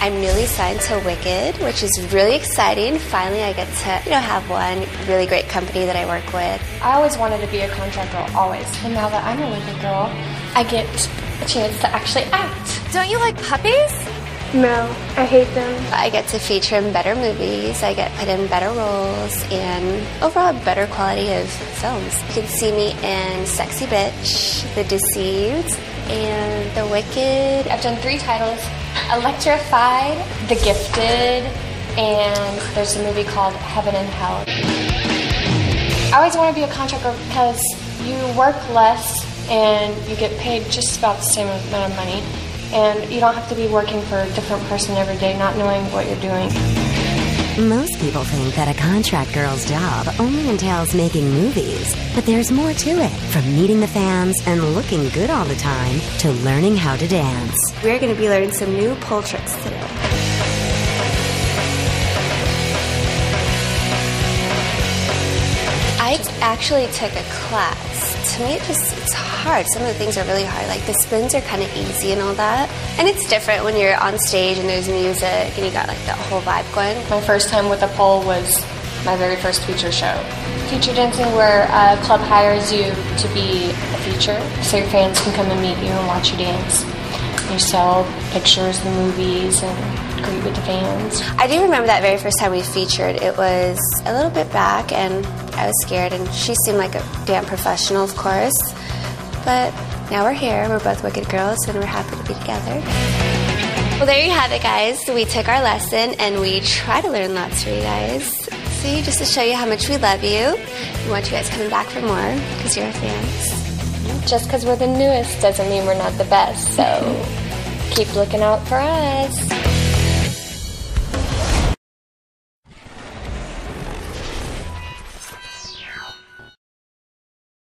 I'm newly signed to Wicked, which is really exciting. Finally, I get to, you know, have one really great company that I work with. I always wanted to be a contract girl, always. And now that I'm a Wicked girl, I get a chance to actually act. Don't you like puppies? No, I hate them. I get to feature in better movies, I get put in better roles, and overall better quality of films. You can see me in Sexy Bitch, The Deceived, and The Wicked. I've done three titles Electrified, The Gifted, and there's a movie called Heaven and Hell. I always want to be a contractor because you work less and you get paid just about the same amount of money. And you don't have to be working for a different person every day, not knowing what you're doing. Most people think that a contract girl's job only entails making movies, but there's more to it. From meeting the fans and looking good all the time to learning how to dance. We're going to be learning some new pole tricks today. I actually took a class. To me, it just it's hard. Some of the things are really hard. Like the spins are kind of easy and all that, and it's different when you're on stage and there's music and you got like that whole vibe going. My first time with a pole was my very first feature show. Feature dancing, where a uh, club hires you to be a feature, so your fans can come and meet you and watch you dance. You sell pictures, the movies, and greet with the fans. I do remember that very first time we featured. It was a little bit back, and I was scared. And she seemed like a damn professional, of course. But now we're here. We're both wicked girls, and we're happy to be together. Well, there you have it, guys. We took our lesson, and we try to learn lots for you guys. See, just to show you how much we love you. We want you guys coming back for more because you're our fans. Just because we're the newest doesn't mean we're not the best, so keep looking out for us.